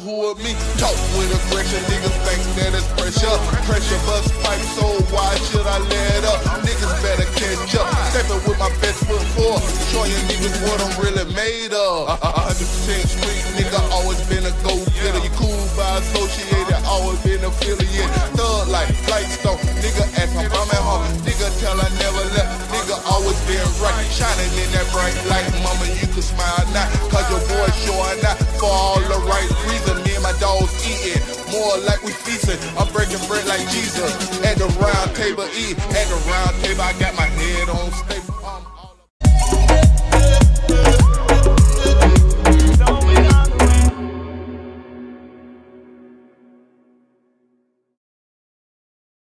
who of me. Talk with aggression, niggas think that it's pressure. Pressure bust pipe, so why should I let up? Niggas better catch up. Stepping with my best foot forward. Showing niggas what I'm really made of. Uh, uh, uh, hundred percent street nigga, always been a go-getter. You cool by associated, always been affiliate. Thug like Flightstone, nigga ask my mom at home. Nigga tell I never left, nigga always been right. Shining in that bright light, mama, you can smile now. Cause your boy showing out all the right reason. Me and my dogs eating, more like we feasting. I'm breaking bread like Jesus. At the round table eat, at the round table I got my